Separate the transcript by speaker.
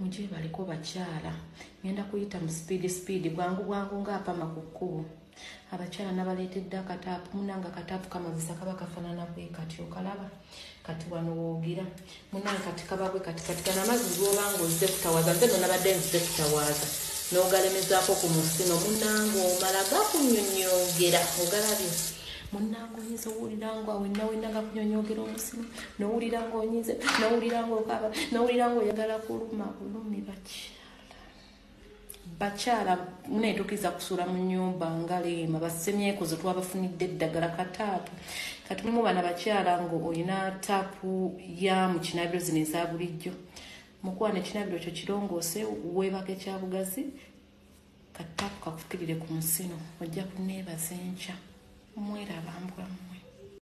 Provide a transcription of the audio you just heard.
Speaker 1: muje baliko bakyala ngenda kuyita mu sipiidi sipiidi bwangu bwangu ngaapama ku kkubo abakyala nabaleetedde akataapu munanga akataapu kamazisa kaba kafaanana bwe kati okalaba kati wano woogira munange kati kaba bwe kati kati. Kana amazzi gobanga ozze kutawaaza nze nonabadde nzize kutawaaza n'ogalemezaako ku musino munange omala gakunyonyogera ogalabye munange oyinza owulira nga wenna wenna gakunyonyogera omusino nowulira nga onyize nowulira nga okaba nowulira nga oyagala kuluma bulumi bakyala. Bakyala muneetukiza kusuula mu nyumba nga leema basemyeko ze twabafunidde eddagala kataapu kati mulimu bana bakyala nga olina taapu ya mu kinabiro zino eza bulijjo. Mukwana ekinabiro kyo kirongoose weebaka ekyabugazi kataapu kakufukirire ku musino ojja kuneebaza enkya Muiraba.